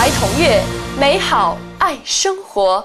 孩童乐美好爱生活。